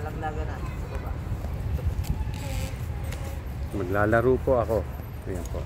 naglalaglaga na sa baba. Maglalaro po ako. Ayan po.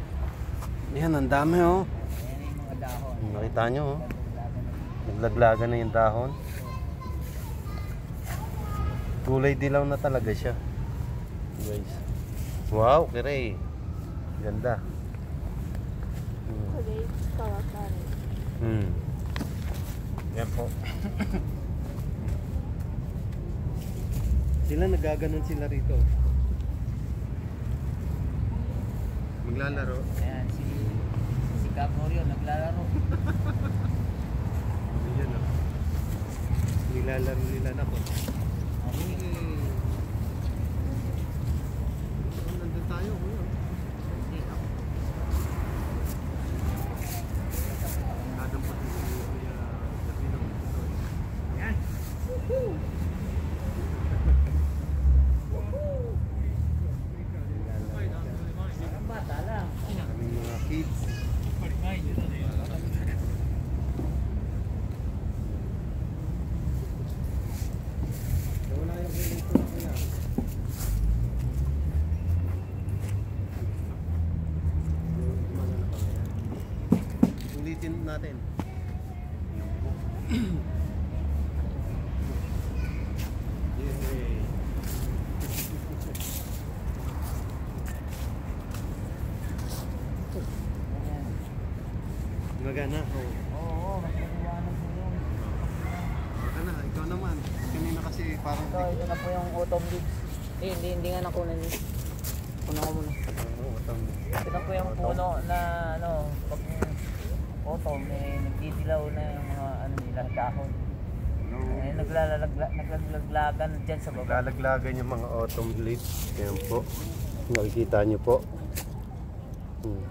Yan, ang dami oh. Ayan yung mga dahon. Nakita nyo oh. Naglaglagan na yung dahon. Kulay dilaw na talaga siya. Guys. Wow, kire. Ganda. Hmm. Hmm. Yan po. sila nagaganon sila rito. Maglalaro. Ayan, si, si Caporio naglalaro. Ayan oh. Nilalaro nila na po. Okay. Nandun tayo, kuya. Hindi, ako. Kadang pa rin kuya Davino. Ayan. Mga bata lang. Kaming mga kids. Wala yung ganito kuya. Ulitin natin. Magana. Oh. Oo, mas maliwanag po yun. Magana, ikaw naman. Kanina kasi parang Ito, ito na po yung autumn leaves. Eh, hindi, hindi nga nakunan yun. Kunan ko muna. Oo, tama. Ito na po yung puno na ano, autumn, eh, nagdidilaw na yung mga ano nila, dahon. Eh, naglalaglag, naglalaglagan dyan sa baba. Lalaglagan yung mga autumn leaves. Ayan po. Nakikita nyo po. Hmm.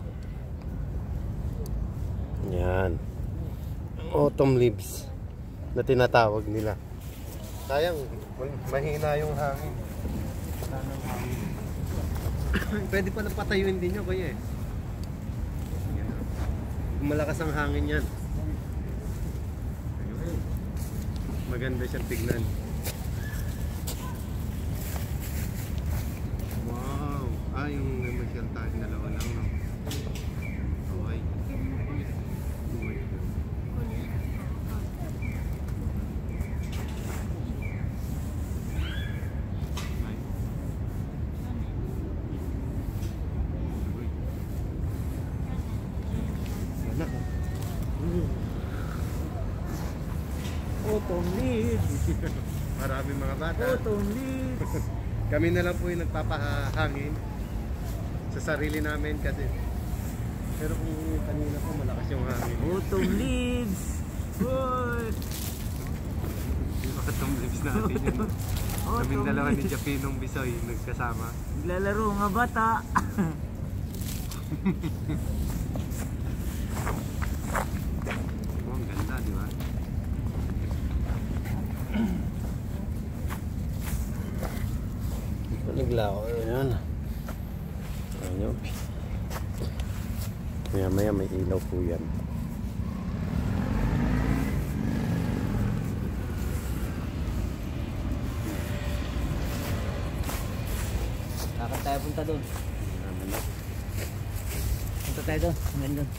Yan. Autumn leaves na tinatawag nila. Sayang, mahina yung hangin. Pwede pa napatayuin din nyo, kuya eh. Kung Malakas ang hangin yan. Maganda siyang tignan. Wow! Ah, yung namasyal tayo dalawa lang, no? Okay. Oh my God. Ay. Uy. Wala. Autumn leaves! Marami mga bata. Autumn leaves! Kami na lang po yung nagpapahangin sa sarili namin kasi pero kung kanina po malakas yung hangin. Autumn leaves! Uy! Yung mga tumblips natin yun. Kaming dalawa ni Japinong Bisoy nagkasama. Naglalaro nga bata! Oh, ang ganda, di ba? Naglako yun. Ano? Maya maya may ilaw po yan. Lakad tayo punta doon. Punta tayo doon. Hanggang doon.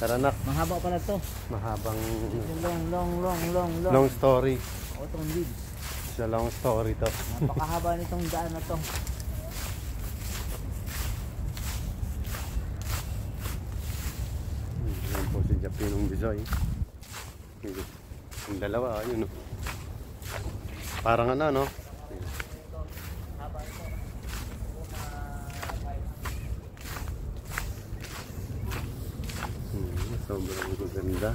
Tara nak, Mahaba pala to. mahabang Long, long, long, long, long. long story. Autumn leaves. Sa long story to. Napakahaba nitong daan na to. Yan po si Japinong Bisoy. Yung dalawa, yun oh. Parang ano, no? Hmm, sobrang ganda.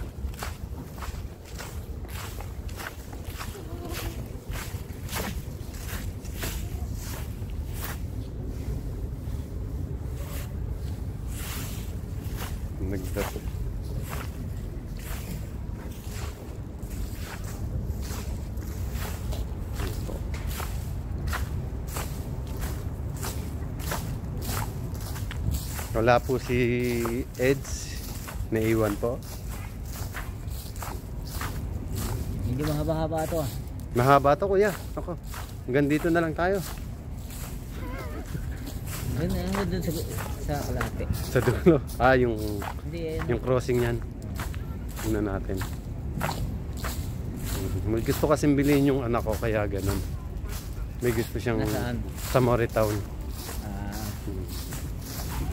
Nagdapo. Ito. Wala po si Eds. Naiwan po. Hindi mahaba-haba ito ah. Mahaba to kuya. Ako. Hanggang dito na lang tayo. Doon, ano doon sa, sa kalate. Sa dulo. Ah, yung, Hindi, yung crossing yan. Tingnan natin. May gusto kasing bilhin yung anak ko kaya ganun. May gusto siyang Nasaan? sa Moritown. Ah,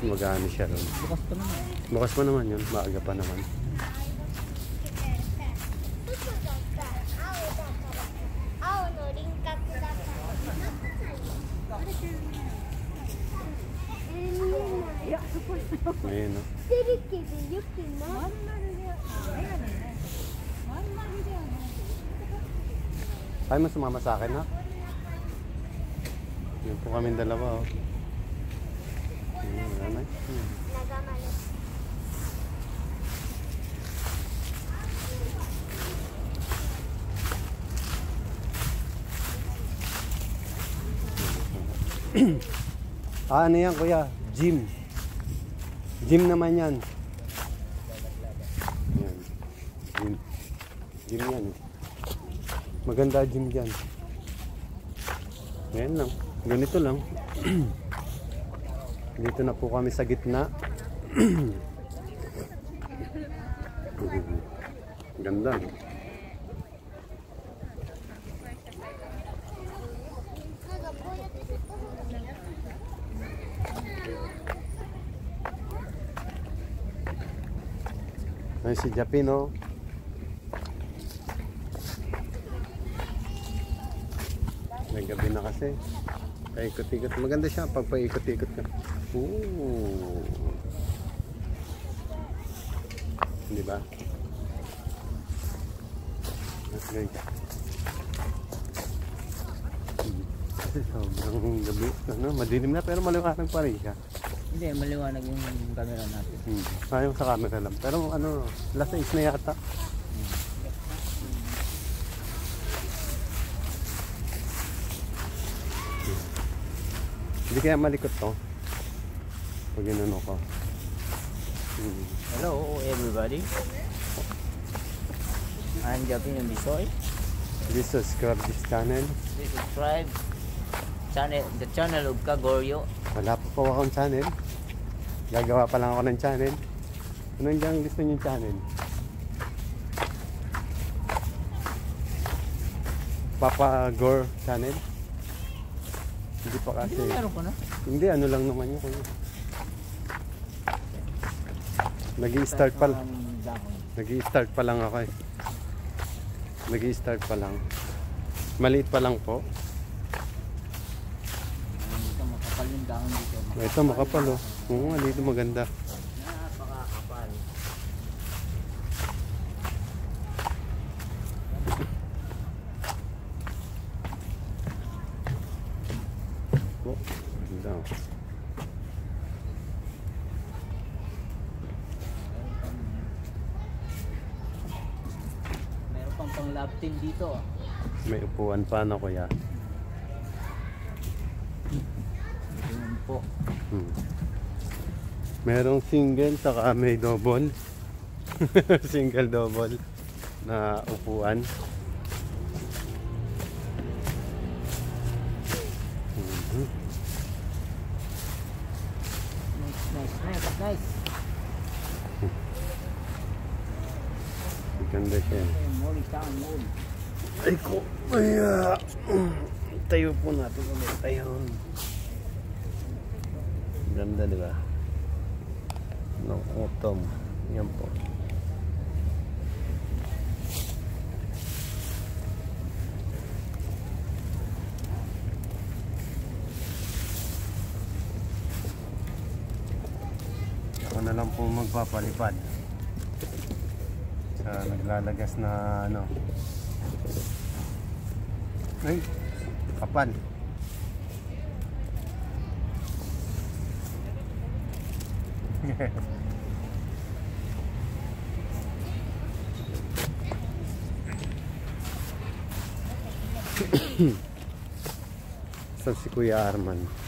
Magano siya ron. bukas pa naman. Bukas pa naman yun. Maaga pa naman. Ayun, no? Ay, mo sumama sa akin, ha? Yun po kami dalawa, oh. Ayun, wala na. Hmm. Ah, ano yan, kuya? Gym. Gym naman yan. Yan. Gym. Gym yan. Maganda gym dyan. Ngayon lang. Ganito lang. Dito na po kami sa gitna. Ganda. Ay, si Japino. May gabi na kasi. Paikot-ikot. Maganda siya pag paikot-ikot ka. Ooh. Di ba? Okay. Sobrang gabi. Ano, madilim na pero maliwanag pa rin siya. Hindi, maliwanag yung camera natin. Hmm. Sayang sa camera lang. Pero ano, last 6 na yata. Hindi kaya malikot to. Pag inano. Hmm. Hello everybody. I'm Japin and Bisoy. Please subscribe this channel. Please subscribe channel, the channel of Kagoryo. Wala pa po akong channel. Gagawa pa lang ako ng channel. Anong dyan gusto niyo channel? Papa Gore channel? Hindi pa kasi. Hindi ko na. Hindi, ano lang naman yun. kuya. Nag-i-start pa lang. Nag-i-start pa lang ako eh. Nag-i-start pa lang. Maliit pa lang po. Dito makapal yung dahon dito. Ito makapal oh. Oo, dito maganda. Napakakapal. Oh, maganda oh. Lab team dito. ah. May upuan pa na kuya. Ganun po. Hmm. Merong single saka may double. single double na upuan. Mhm. Nice, nice, nice, nice. Maganda siya. Morning Town Mall. Ay ko, ay ah. Tayo po natin ulit. Ayun. Ganda di ba? No, autumn. Yan po. Ako na lang po magpapalipad sa naglalagas na ano ay kapal Saan si Kuya Arman?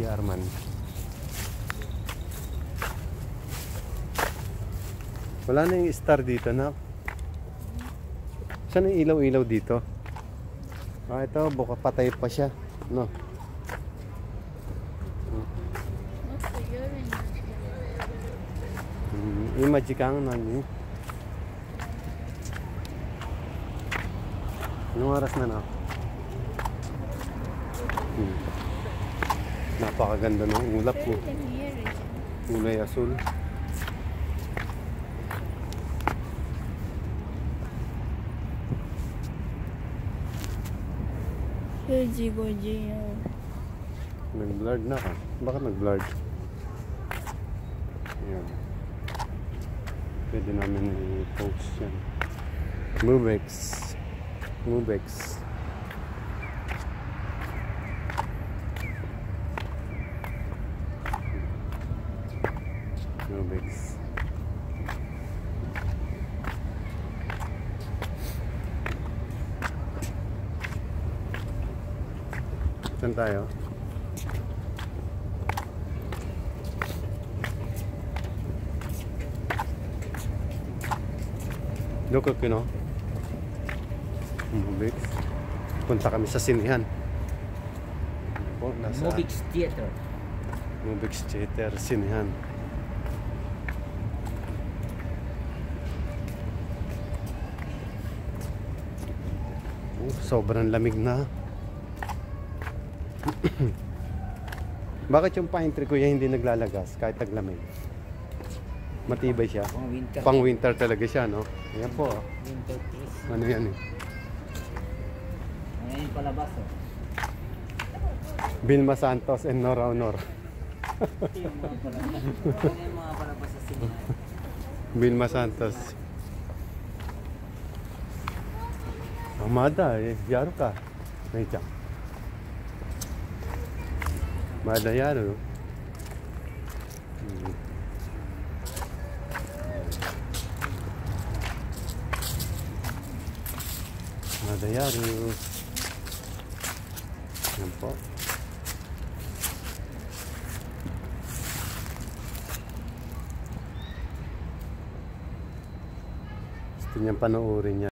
Kuya Arman? Wala na yung star dito na. Saan yung ilaw-ilaw dito? Ah, ito, buka patay pa siya. No. Urine? Mm, yung magic ang nani. Anong oras na na? Hmm. Napakaganda ng ulap ko. It? Kulay asul. Fuji Goji. Nag-blurred na ka. Bakit nag-blurred? Ayan. Pwede namin i-post yan. Movex. Movex. Movex. Saan tayo? Look at no? Movex. Punta kami sa sinihan. Nasa Movix Theater. Movex Theater, sinihan. Oh, sobrang lamig na. Bakit yung pine tree kuya hindi naglalagas kahit taglamig? Matibay siya. Pang winter. Pang winter talaga siya, no? Ayan po. oh. winter trees. Ano yan eh? Ngayon yung palabas oh. Vilma Santos and Nora Honor. Ito yung mga palabas. Ito yung mga palabas sa sinihan. Vilma Santos. Amada, eh. Yaro ka. May tiyak. Amada yaro. Hmm. Amada yaro. Yan po. Gusto niyang panoorin niya.